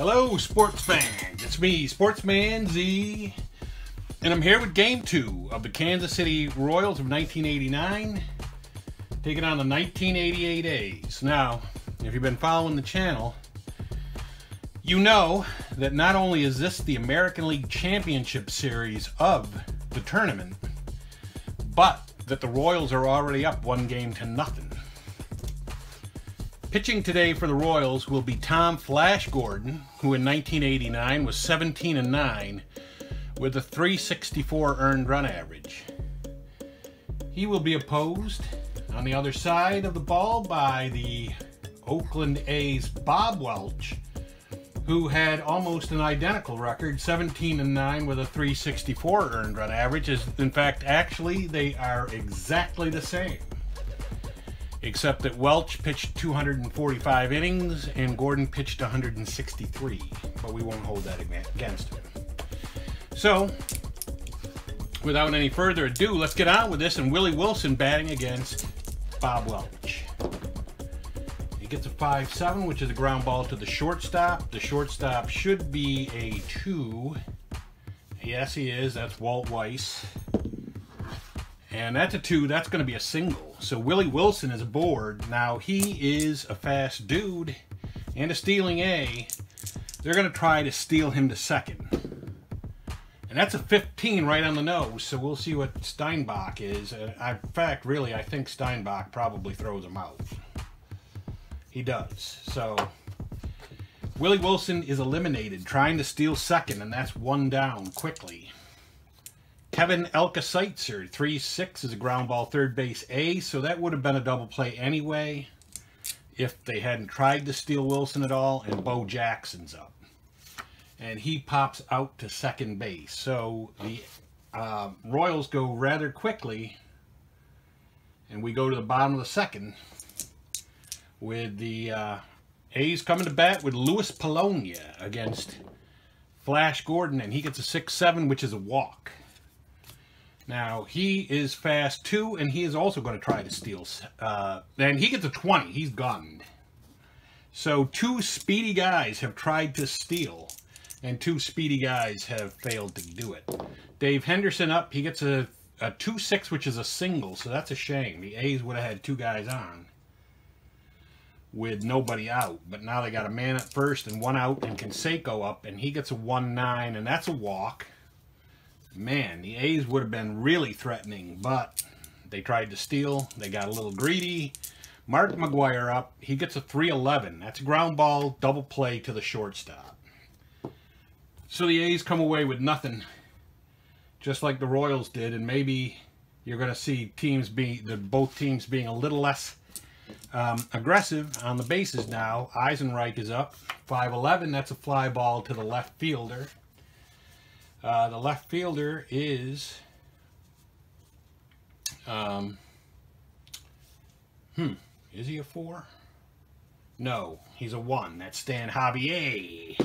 Hello, sports fans. It's me, Sportsman Z, and I'm here with Game 2 of the Kansas City Royals of 1989, taking on the 1988 A's. Now, if you've been following the channel, you know that not only is this the American League Championship Series of the tournament, but that the Royals are already up one game to nothing. Pitching today for the Royals will be Tom Flash Gordon, who in 1989 was 17 and 9 with a 364 earned run average. He will be opposed on the other side of the ball by the Oakland A's Bob Welch, who had almost an identical record, 17 and 9 with a 364 earned run average. Is in fact, actually, they are exactly the same except that Welch pitched 245 innings and Gordon pitched 163, but we won't hold that against him. So, without any further ado, let's get on with this and Willie Wilson batting against Bob Welch. He gets a 5-7, which is a ground ball to the shortstop. The shortstop should be a 2. Yes, he is. That's Walt Weiss. And that's a two, that's going to be a single. So Willie Wilson is aboard. Now he is a fast dude and a stealing A. They're going to try to steal him to second. And that's a 15 right on the nose, so we'll see what Steinbach is. Uh, in fact, really, I think Steinbach probably throws him out. He does. So Willie Wilson is eliminated, trying to steal second, and that's one down quickly. Kevin Seitzer 3-6 is a ground ball third base A, so that would have been a double play anyway if they hadn't tried to steal Wilson at all, and Bo Jackson's up. And he pops out to second base. So the uh, Royals go rather quickly, and we go to the bottom of the second with the uh, A's coming to bat with Luis Polonia against Flash Gordon, and he gets a 6-7, which is a walk. Now, he is fast too, and he is also going to try to steal. Uh, and he gets a 20. He's gunned. So two speedy guys have tried to steal, and two speedy guys have failed to do it. Dave Henderson up. He gets a, a 2-6, which is a single, so that's a shame. The A's would have had two guys on with nobody out. But now they got a man at first and one out, and Canseco up, and he gets a 1-9, and that's a walk man, the A's would have been really threatening, but they tried to steal. They got a little greedy. Mark McGwire up. He gets a 311. That's a ground ball, double play to the shortstop. So the A's come away with nothing, just like the Royals did, and maybe you're going to see teams be the both teams being a little less um, aggressive on the bases now. Eisenreich is up, 5'11". That's a fly ball to the left fielder. Uh, the left fielder is, um, hmm, is he a four? No, he's a one. That's Stan Javier.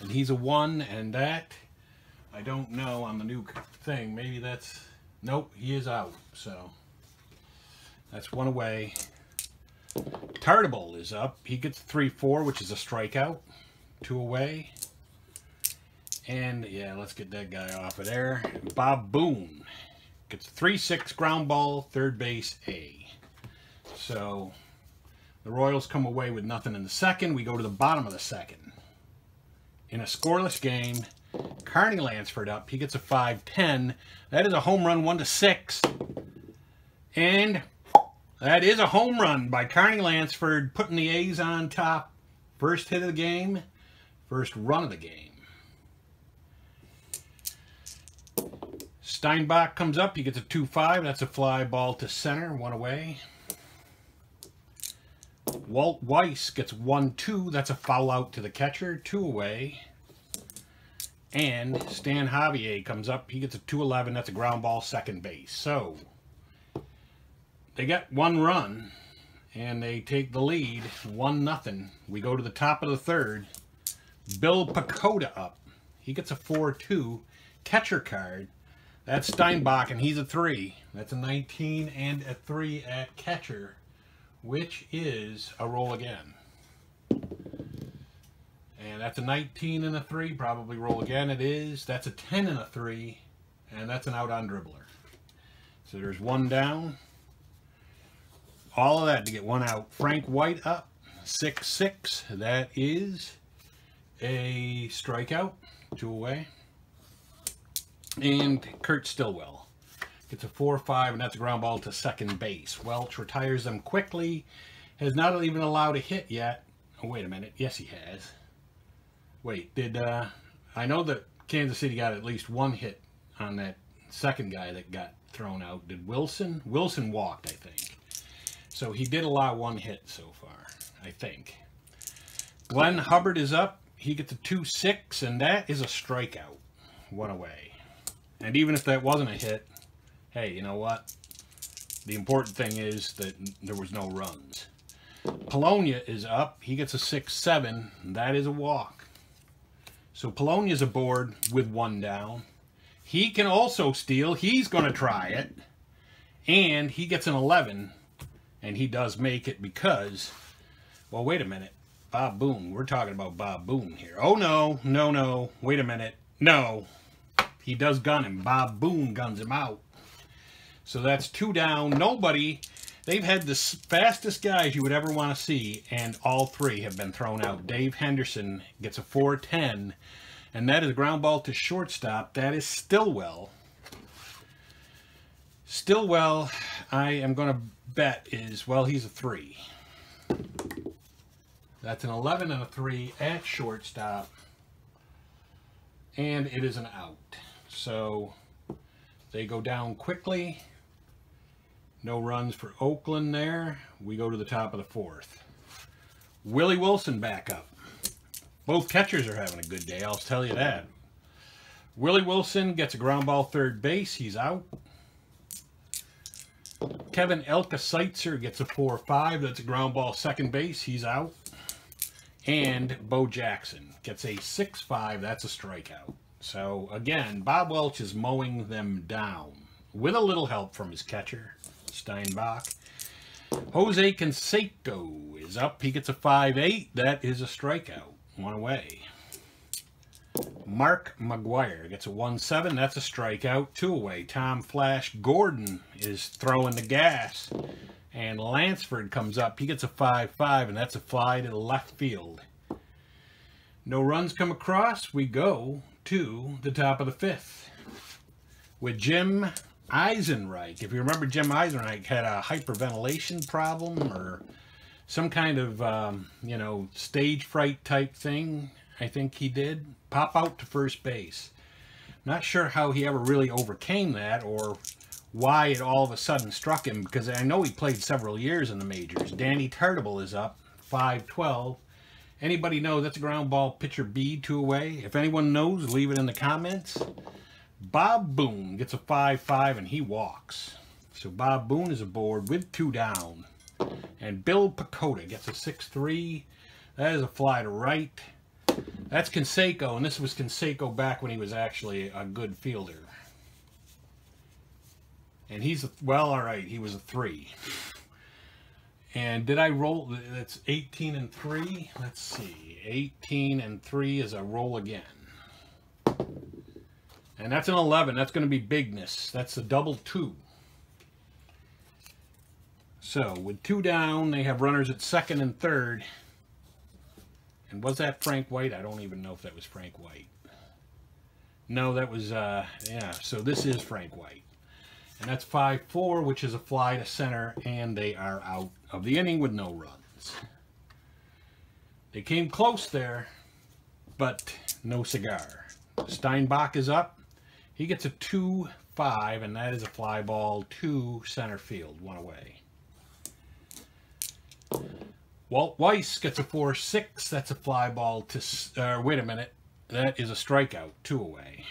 And he's a one, and that, I don't know on the new thing. Maybe that's, nope, he is out. So, that's one away. Tartabull is up. He gets 3-4, which is a strikeout. Two away. And yeah, let's get that guy off of there. Bob Boone gets 3-6 ground ball, third base A. So the Royals come away with nothing in the second. We go to the bottom of the second. In a scoreless game, Carney Lansford up. He gets a 5-10. That is a home run 1 to 6. And that is a home run by Carney Lansford, putting the A's on top. First hit of the game, first run of the game. Steinbach comes up. He gets a 2-5. That's a fly ball to center. One away. Walt Weiss gets 1-2. That's a foul out to the catcher. Two away. And Stan Javier comes up. He gets a 2-11. That's a ground ball second base. So, they get one run. And they take the lead. 1 nothing. We go to the top of the third. Bill Pecota up. He gets a 4-2 catcher card. That's Steinbach, and he's a 3. That's a 19 and a 3 at catcher, which is a roll again. And That's a 19 and a 3. Probably roll again. It is. That's a 10 and a 3. And that's an out on dribbler. So there's one down. All of that to get one out. Frank White up. 6-6. That is a strikeout. Two away. And Kurt Stillwell gets a 4-5, and that's a ground ball to second base. Welch retires them quickly. Has not even allowed a hit yet. Oh, wait a minute. Yes, he has. Wait, did, uh, I know that Kansas City got at least one hit on that second guy that got thrown out. Did Wilson? Wilson walked, I think. So he did allow one hit so far, I think. Glenn Hubbard is up. He gets a 2-6, and that is a strikeout. One away. And even if that wasn't a hit, hey, you know what? The important thing is that there was no runs. Polonia is up. He gets a 6-7. That is a walk. So Polonia's aboard with one down. He can also steal. He's going to try it. And he gets an 11. And he does make it because, well, wait a minute. Bob Boone. We're talking about Bob Boone here. Oh, no. No, no. Wait a minute. No. He does gun him. Bob Boone guns him out. So that's two down. Nobody They've had the fastest guys you would ever want to see, and all three have been thrown out. Dave Henderson gets a 410, and that is a ground ball to shortstop. That is Stillwell. Stillwell, I am going to bet is, well, he's a 3. That's an 11 and a 3 at shortstop, and it is an out. So they go down quickly. No runs for Oakland there. We go to the top of the fourth. Willie Wilson back up. Both catchers are having a good day, I'll tell you that. Willie Wilson gets a ground ball third base. He's out. Kevin Elka Seitzer gets a 4-5. That's a ground ball second base. He's out. And Bo Jackson gets a 6-5. That's a strikeout. So, again, Bob Welch is mowing them down with a little help from his catcher. Steinbach. Jose Canseco is up. He gets a 5-8. That is a strikeout. One away. Mark McGwire gets a 1-7. That's a strikeout. Two away. Tom Flash Gordon is throwing the gas. And Lansford comes up. He gets a 5-5, and that's a fly to the left field. No runs come across. We go to the top of the fifth with Jim Eisenreich. If you remember, Jim Eisenreich had a hyperventilation problem or some kind of, um, you know, stage fright type thing. I think he did pop out to first base. Not sure how he ever really overcame that or why it all of a sudden struck him because I know he played several years in the majors. Danny Tartabull is up, 5-12. Anybody know that's a ground ball pitcher B, two away? If anyone knows, leave it in the comments. Bob Boone gets a 5-5 and he walks. So Bob Boone is aboard with two down. And Bill Pecota gets a 6-3. That is a fly to right. That's Canseco, and this was Canseco back when he was actually a good fielder. And he's, a, well, all right, he was a 3. And did I roll, that's 18 and 3. Let's see, 18 and 3 is a roll again. And that's an 11. That's going to be bigness. That's a double two. So, with two down, they have runners at second and third. And was that Frank White? I don't even know if that was Frank White. No, that was, uh, yeah, so this is Frank White. And that's 5-4, which is a fly to center, and they are out of the inning with no runs. They came close there, but no cigar. Steinbach is up. He gets a 2-5, and that is a fly ball to center field, one away. Walt Weiss gets a 4-6. That's a fly ball to... Uh, wait a minute. That is a strikeout, two away.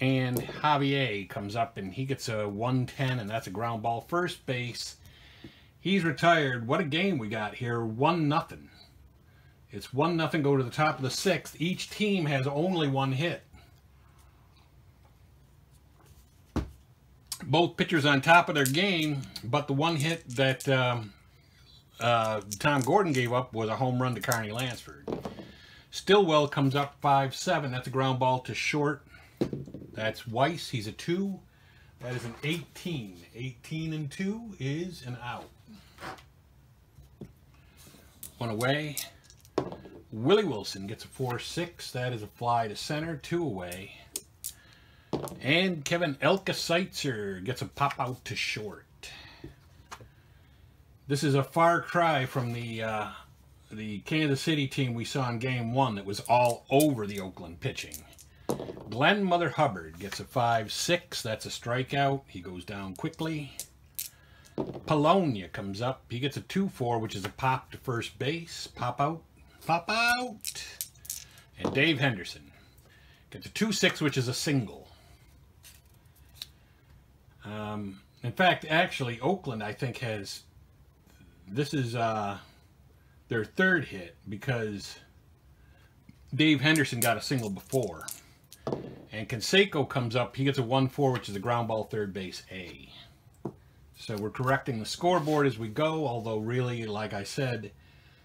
And Javier comes up, and he gets a 110, and that's a ground ball first base. He's retired. What a game we got here. 1 nothing. It's 1 nothing. go to the top of the sixth. Each team has only one hit. both pitchers on top of their game, but the one hit that um, uh, Tom Gordon gave up was a home run to Carney Lansford. Stillwell comes up 5-7. That's a ground ball to short. That's Weiss. He's a 2. That is an 18. 18 and 2 is an out. One away. Willie Wilson gets a 4-6. That is a fly to center. Two away. And Kevin Elka Seitzer gets a pop out to short. This is a far cry from the uh, the Kansas City team we saw in game one that was all over the Oakland pitching. Glenn Mother Hubbard gets a 5-6. That's a strikeout. He goes down quickly. Polonia comes up. He gets a 2-4, which is a pop to first base. Pop out. Pop out. And Dave Henderson gets a 2-6, which is a single. Um, in fact, actually, Oakland, I think, has... This is... Uh, their third hit because Dave Henderson got a single before. And Canseco comes up. He gets a 1-4, which is a ground ball third base A. So we're correcting the scoreboard as we go, although really, like I said,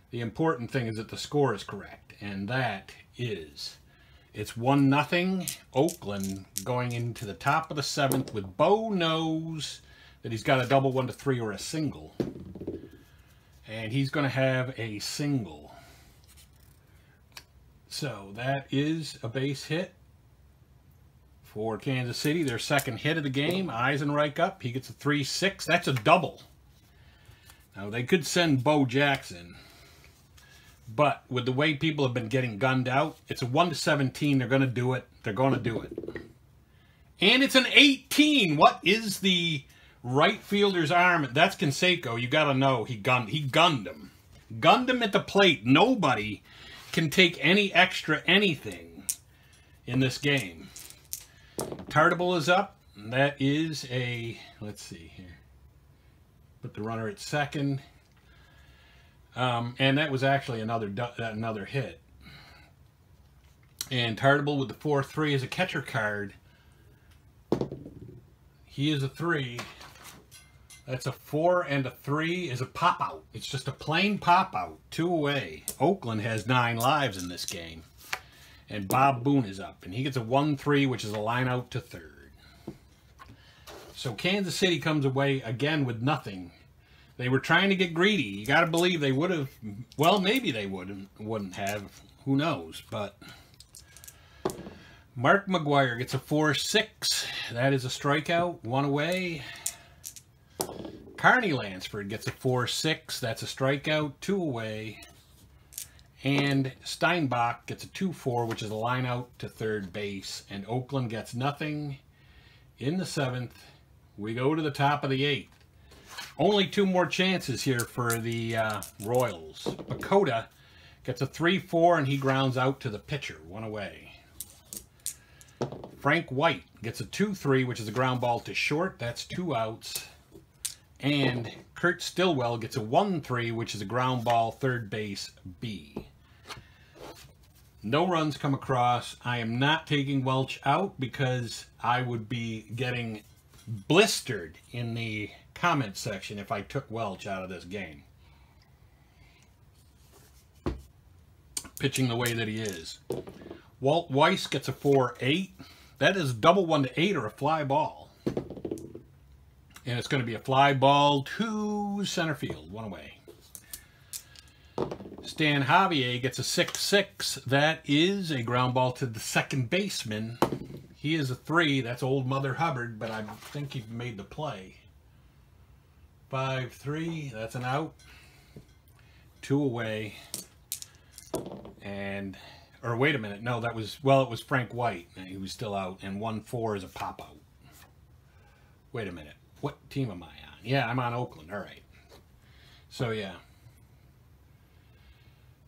the important thing is that the score is correct. And that is, it's 1 nothing Oakland going into the top of the seventh with Bo knows that he's got a double one to three or a single. And he's going to have a single. So that is a base hit for Kansas City. Their second hit of the game. Eisenreich up. He gets a 3-6. That's a double. Now, they could send Bo Jackson. But with the way people have been getting gunned out, it's a 1 to 17. They're going to do it. They're going to do it. And it's an 18. What is the right fielder's arm. That's Canseco. You got to know he gunned he gunned him. Gunned him at the plate. Nobody can take any extra anything in this game. Tartabull is up. That is a let's see here. Put the runner at second. Um, and that was actually another another hit. And Tartabull with the 4-3 is a catcher card. He is a 3. That's a four and a three is a pop out. It's just a plain pop out. Two away. Oakland has nine lives in this game. And Bob Boone is up. And he gets a 1-3, which is a line out to third. So Kansas City comes away again with nothing. They were trying to get greedy. You got to believe they would have. Well, maybe they wouldn't, wouldn't have. Who knows? But Mark McGwire gets a 4-6. That is a strikeout. One away. Carney Lansford gets a 4-6. That's a strikeout. Two away. And Steinbach gets a 2-4, which is a line out to third base. And Oakland gets nothing in the seventh. We go to the top of the eighth. Only two more chances here for the uh, Royals. Pecota gets a 3-4, and he grounds out to the pitcher. One away. Frank White gets a 2-3, which is a ground ball to short. That's two outs. And Kurt Stillwell gets a 1-3, which is a ground ball, third base, B. No runs come across. I am not taking Welch out because I would be getting blistered in the comment section if I took Welch out of this game. Pitching the way that he is. Walt Weiss gets a 4-8. That is double one to eight or a fly ball. And it's going to be a fly ball to center field, one away. Stan Javier gets a 6-6. That is a ground ball to the second baseman. He is a 3. That's old Mother Hubbard, but I think he made the play. 5-3. That's an out. Two away. And, or wait a minute. No, that was, well, it was Frank White. He was still out. And 1-4 is a pop-out. Wait a minute. What team am I on? Yeah, I'm on Oakland. All right. So, yeah.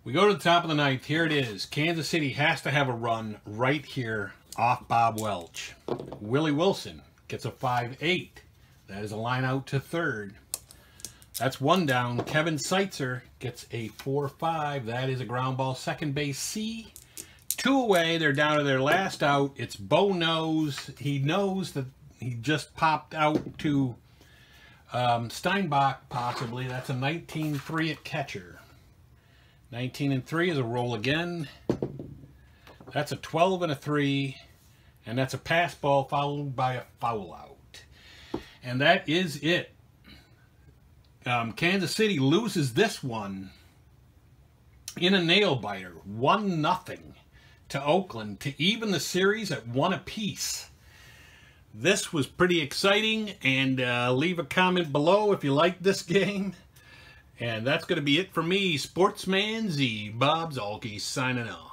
We go to the top of the ninth. Here it is. Kansas City has to have a run right here off Bob Welch. Willie Wilson gets a 5-8. That is a line out to third. That's one down. Kevin Seitzer gets a 4-5. That is a ground ball second base C. Two away. They're down to their last out. It's Bo knows. He knows that he just popped out to um, Steinbach, possibly. That's a 19-3 at catcher. 19 and 3 is a roll again. That's a 12 and a 3. And that's a pass ball followed by a foul out. And that is it. Um, Kansas City loses this one in a nail biter. 1 nothing to Oakland to even the series at one apiece. This was pretty exciting, and uh, leave a comment below if you like this game. And that's going to be it for me, Sportsman Z, Bob Zuhlke, signing off.